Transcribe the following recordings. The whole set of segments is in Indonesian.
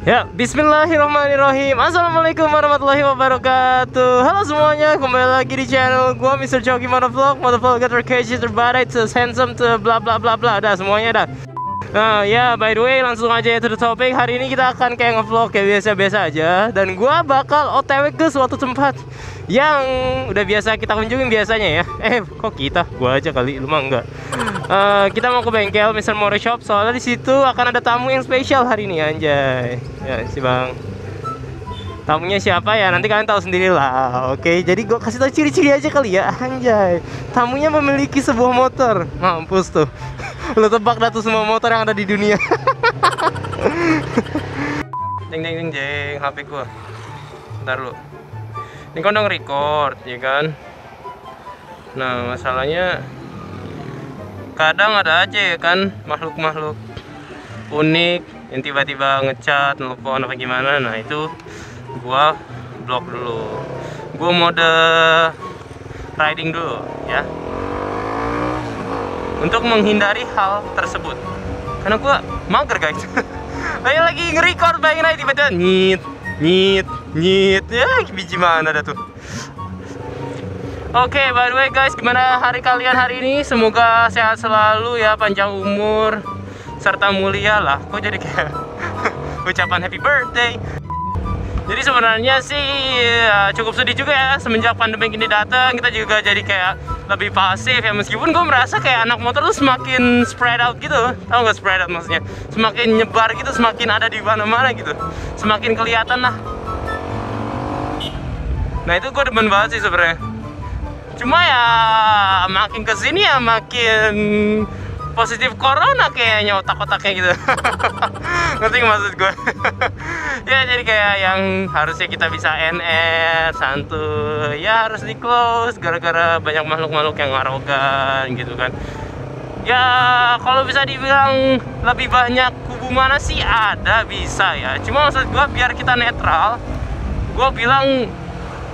Ya, bismillahirrahmanirrahim. Assalamualaikum warahmatullahi wabarakatuh. Halo semuanya, kembali lagi di channel gua Mr. Joki Motovlog Motovlog terkece, terbaik, handsome, ter bla bla bla. Bla Udah semuanya dah. Nah ya by the way langsung aja to the topic. Hari ini kita akan kayak ngevlog kayak biasa-biasa aja. Dan gua bakal otw ke suatu tempat Yang udah biasa kita kunjungin biasanya ya. Eh kok kita? Gua aja kali, lu mah enggak Eh, Kita mau ke bengkel Mr. Mori Shop Soalnya di situ akan ada tamu yang spesial hari ini anjay. Ya si bang. Tamunya siapa ya? Nanti kalian tahu sendiri lah. Oke jadi gua kasih tahu ciri-ciri aja kali ya Anjay. Tamunya memiliki sebuah motor. Mampus tuh. Lo tebak dah tuh semua motor yang ada di dunia. Ding ding ding jeng HP gua. Bentar lu. Ini kan dong record ya kan? Nah masalahnya Kadang ada aja ya kan makhluk-makhluk unik yang tiba-tiba ngecat, nelfon apa gimana. Nah itu gua blok dulu. Gua mode riding dulu ya. Untuk menghindari hal tersebut. Karena gua mager guys. Saya lagi nge-record bayangin aja tiba-tiba nyit, nyit, nyit. Ya biji mana dah tuh Oke, by the way guys, gimana hari kalian hari ini? Semoga sehat selalu ya, panjang umur serta mulia lah. Kok jadi kayak ucapan happy birthday? Jadi sebenarnya sih ya, cukup sedih juga ya semenjak pandemi ini datang kita juga jadi kayak lebih pasif ya meskipun gue merasa kayak anak motor tuh semakin spread out gitu tahu nggak spread out maksudnya semakin nyebar gitu semakin ada di mana-mana gitu semakin kelihatan lah nah itu gue demen banget sih sebenarnya cuma ya makin ke sini ya makin positif corona kayaknya otak-otaknya gitu. Ngerti maksud gue ya jadi kayak yang harusnya kita bisa NR santuy ya harus di close gara-gara banyak makhluk-makhluk yang arogan gitu kan. Ya kalau bisa dibilang lebih banyak kubu mana sih? Ada bisa ya. Cuma maksud gue biar kita netral gue bilang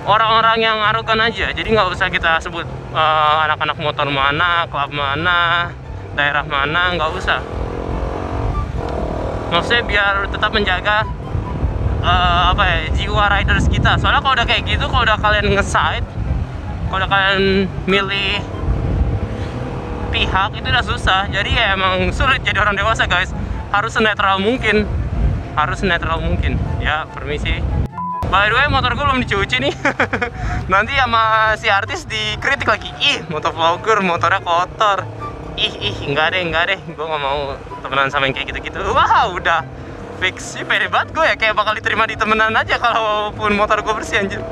orang-orang yang arogan aja. Jadi nggak usah kita sebut eh, anak-anak motor mana klub mana daerah mana nggak usah. Maksudnya biar tetap menjaga eh, apa ya jiwa riders kita. Soalnya kalau udah kayak gitu kalau udah kalian nge-side kalau udah kalian milih pihak itu udah susah. Jadi ya emang sulit jadi orang dewasa guys. Harus netral mungkin. Harus netral mungkin. Ya permisi By the way, motor gue belum dicuci nih. Nanti sama si artis dikritik lagi. Ih, motovlogger motornya kotor. Ih, ih, enggak deh, enggak deh. Gue nggak mau temenan sama yang kayak gitu-gitu. Wah, udah fix sih pede banget gue ya. Kayak bakal diterima di temenan aja kalaupun motor gue bersih anjir.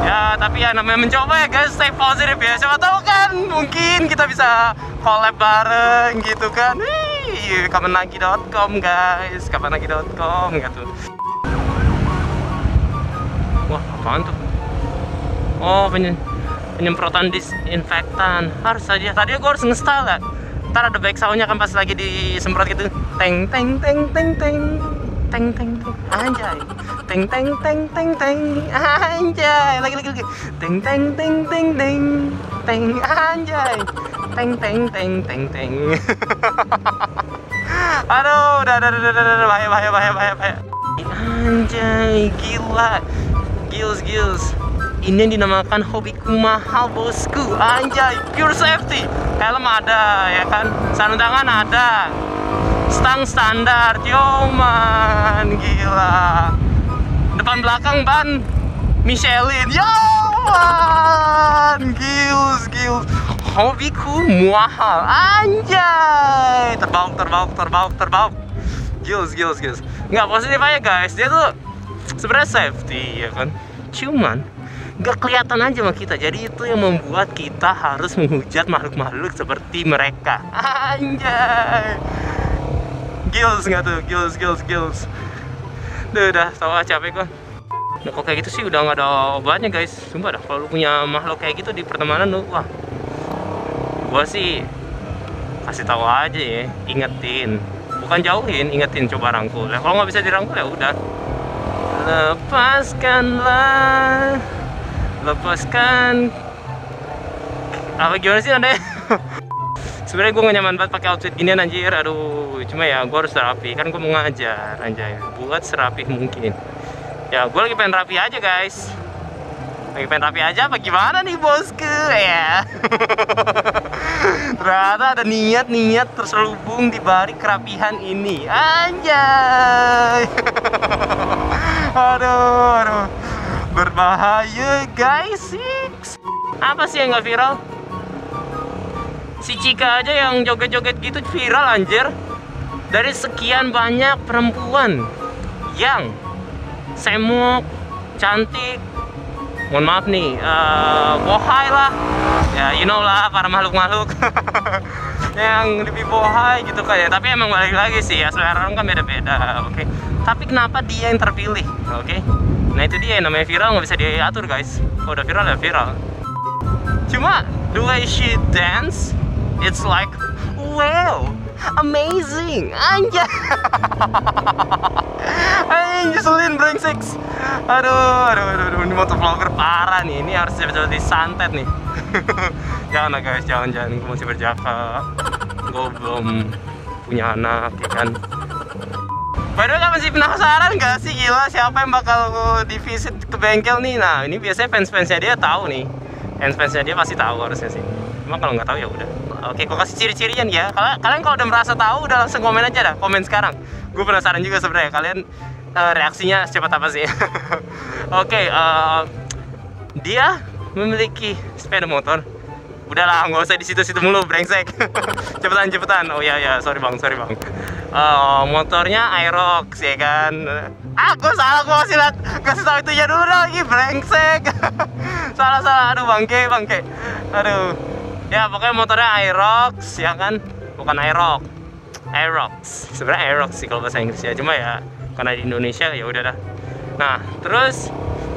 Ya, tapi ya namanya mencoba ya guys, stay positive ya. Siapa tahu kan mungkin kita bisa collab bareng gitu kan. Wih, kapanlagi.com guys, kapanlagi.com gitu. Wah, apaan tuh? Oh, penye penyemprotan disinfektan. Harus aja. Tadi gue harus nge-style ya. Ntar ada back soundnya kan pas lagi disemprot gitu. Teng teng teng teng teng. Teng teng teng. Anjay. Teng teng teng teng teng. Anjay. Lagi lagi lagi. Teng teng teng teng teng. Teng anjay. Teng teng teng teng teng. Aduh udah udah udah udah. Bahaya bahaya bahaya bahaya. Anjay gila gils gils. Ini yang dinamakan hobiku mahal bosku. Anjay pure safety. Helm ada ya kan? Sarung tangan ada. Stang standar yoman gila. Depan belakang ban Michelin. Yoman gils gils. Hobiku mahal. Anjay. Terbauk terbauk terbauk terbauk. Gils gils gils. Nggak positif aja guys. Dia tuh sebenarnya safety ya kan? Cuman nggak kelihatan aja sama kita. Jadi itu yang membuat kita harus menghujat makhluk-makhluk seperti mereka. Anjay. Gills nggak tuh? Gills gills gills. Duh, udah tau capek gua. Nah kok kayak gitu sih udah nggak ada obatnya guys. Sumpah dah kalau punya makhluk kayak gitu di pertemanan lu wah. Gua sih kasih tahu aja ya ingetin. Bukan jauhin ingetin coba rangkul. Ya kalau nggak bisa dirangkul ya udah lepaskanlah. Lepaskan. Apa gimana sih anda sebenarnya gue gak nyaman banget pakai outfit ginian anjir. Aduh cuma ya gue harus rapi. Kan gue mau ngajar anjay. Buat serapi mungkin. Ya gue lagi pengen rapi aja guys. Lagi pengen rapi aja apa gimana nih bosku? Ya. Ternyata ada niat-niat terselubung di balik kerapihan ini. Anjay aduh aduh berbahaya guys. Apa sih yang gak viral? Si Cika aja yang joget-joget gitu viral anjir. Dari sekian banyak perempuan yang semok cantik. Mohon maaf nih uh, bohai lah. Ya you know lah para makhluk-makhluk yang lebih bohai gitu kan ya tapi emang balik lagi sih ya selera orang kan beda-beda oke okay? tapi kenapa dia yang terpilih oke okay? nah itu dia yang namanya viral nggak bisa diatur guys kalau udah viral ya viral cuma the way she dance It's like, wow, amazing, anjay. Anjing nyeselin brengsek. Aduh, aduh, aduh, aduh, ini motovlogger parah nih. Ini harus cepet-cepet disantet nih. lah guys, jangan jangan. Gue masih berjaka. Gue belum punya anak, ya kan. Padahal kan masih penasaran gak sih gila siapa yang bakal di visit ke bengkel nih? Nah ini biasanya fans-fansnya dia tahu nih. Fans-fansnya dia pasti tahu harusnya sih. Cuma kalau nggak tahu ya udah. Oke, kok kasih ciri-cirinya ya. Kalian, kalian kalau udah merasa tahu, udah langsung komen aja dah. Komen sekarang. Gue penasaran juga sebenarnya kalian uh, reaksinya secepat apa sih. Oke, uh, dia memiliki sepeda motor. Udahlah, nggak usah di situ-situ mulu, brengsek. cepetan, cepetan. Oh iya, ya, sorry bang, sorry bang. Uh, motornya Aerox ya kan. Ah, gue salah, gue kasih lihat, kasih tahu itu ya dulu lagi, brengsek. salah, salah. Aduh, bangke, bangke. Aduh ya pokoknya motornya Aerox ya kan bukan Aerox Aerox sebenarnya Aerox sih kalau bahasa Inggris ya cuma ya karena di Indonesia ya udah dah nah terus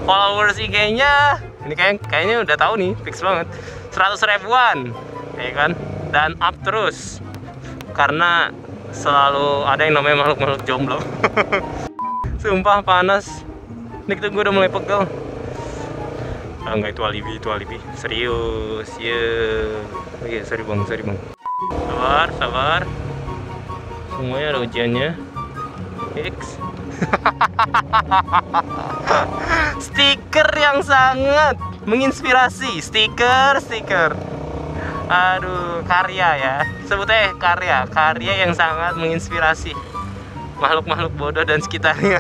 followers IG-nya ini kayak kayaknya udah tahu nih fix banget 100 ribuan ya kan? Dan up terus. Karena selalu ada yang namanya makhluk-makhluk jomblo. Sumpah panas. Ini gue udah mulai pegel. Ah, enggak itu alibi itu alibi. Serius ya yeah. oh iya sorry bang sorry bang. Sabar sabar. Semuanya ada ujiannya. X stiker yang sangat menginspirasi. Stiker stiker. Aduh karya ya. Sebutnya karya. Karya yang sangat menginspirasi makhluk-makhluk bodoh dan sekitarnya.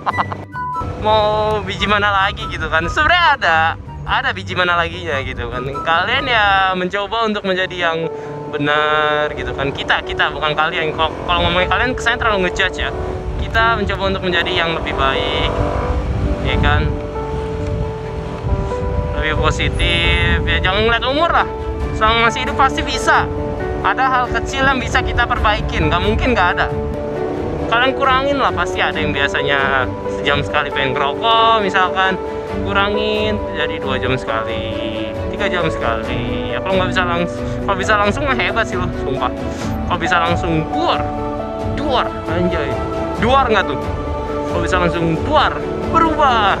Mau biji mana lagi gitu kan? Sebenarnya ada ada biji mana lagi nya gitu kan. Kalian ya mencoba untuk menjadi yang benar gitu kan. Kita kita bukan kalian. Kalau ngomongin kalian kesannya terlalu ngejudge ya. Kita mencoba untuk menjadi yang lebih baik. Ya kan lebih positif. Ya jangan ngeliat umur lah. Selama masih hidup pasti bisa. Ada hal kecil yang bisa kita perbaikin. Nggak mungkin nggak ada. Kalian kurangin lah pasti ada yang biasanya sejam sekali pengen ngerokok misalkan. Kurangin jadi dua jam sekali tiga jam sekali. Ya kalau nggak bisa langsung kalau bisa langsung hebat sih lo sumpah. Kalau bisa langsung duar duar anjay. Duar nggak tuh? Kalau bisa langsung duar berubah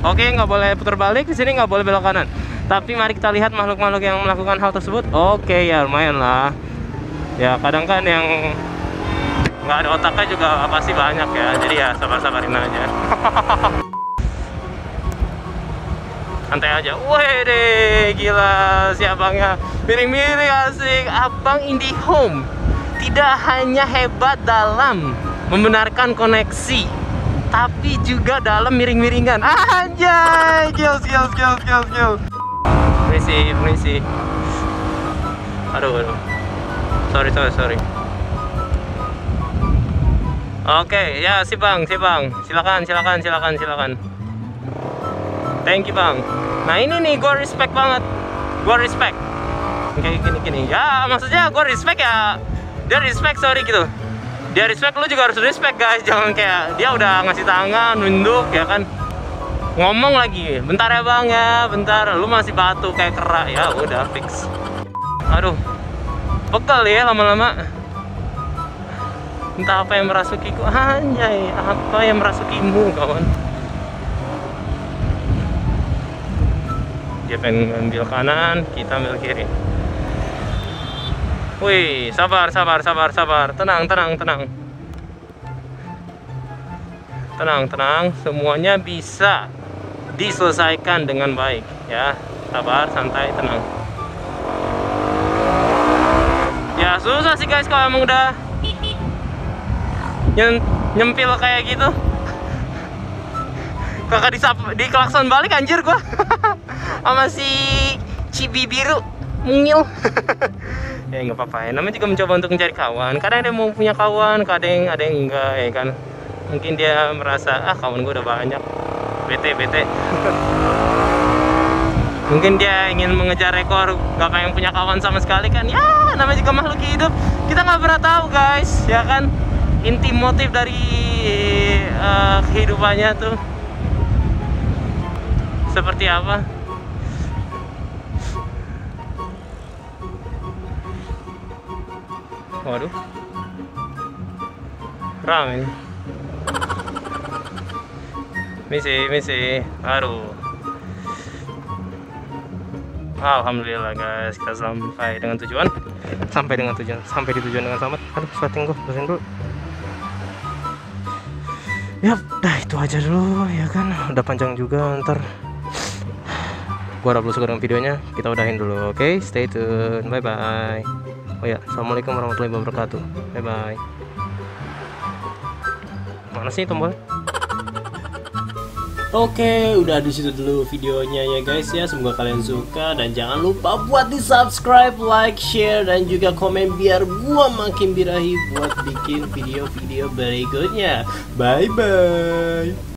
Oke, nggak boleh putar balik di sini nggak boleh belok kanan. Tapi mari kita lihat makhluk-makhluk yang melakukan hal tersebut. Oke ya lumayan lah. Ya kadang kan yang nggak ada otaknya juga pasti banyak ya. Jadi ya sabar-sabarin aja. Santai aja. Wih gila. Si abangnya miring-miring asik. Abang IndiHome tidak hanya hebat dalam membenarkan koneksi tapi juga dalam miring-miringan. Aja kill kill kill kill kill permisi permisi. Aduh aduh. Sorry sorry sorry. Oke, ya si bang, si bang, silakan, silakan, silakan, silakan. Thank you bang. Nah ini nih, gue respect banget, gue respect. Kayak gini gini, ya maksudnya gue respect ya. Dia respect sorry gitu. Dia respect, lu juga harus respect guys. Jangan kayak dia udah ngasih tangan, nunduk ya kan. Ngomong lagi, bentar ya bang ya, bentar. Lu masih batu kayak kerak ya, udah fix. Aduh, bekal ya lama-lama entah apa yang merasukiku anjay apa yang merasukimu kawan dia pengen ngambil kanan kita ambil kiri. Wih sabar sabar sabar sabar. Tenang tenang tenang. Tenang tenang. Semuanya bisa diselesaikan dengan baik ya. Sabar santai tenang. Ya susah sih guys kalau emang udah Nyem, nyempil kayak gitu kakak disap, di klakson balik anjir gua. Sama si Cibi biru mungil. Ya nggak apa-apa. Ya namanya juga mencoba untuk mencari kawan. Kadang ada yang mau punya kawan kadang ada yang enggak ya kan. Mungkin dia merasa ah kawan gue udah banyak. Bete bete. Mungkin dia ingin mengejar rekor gak pengen punya kawan sama sekali kan. Ya namanya juga makhluk hidup. Kita nggak pernah tahu guys ya kan. Inti motif dari uh, kehidupannya tuh seperti apa? Waduh. Ramai misi misi. Aduh Alhamdulillah guys. Kita sampai dengan tujuan. Sampai dengan tujuan. Sampai di tujuan dengan selamat. Aduh sweating gue bersihin dulu. Ya udah itu aja dulu ya kan? Udah panjang juga ntar gua lu suka dengan videonya kita udahin dulu oke okay? stay tune bye bye oh ya assalamualaikum warahmatullahi wabarakatuh bye bye mana sih tombol Oke, udah di situ dulu videonya ya guys ya. Semoga kalian suka dan jangan lupa buat di subscribe, like, share dan juga komen biar gua makin birahi buat bikin video-video berikutnya. Bye bye.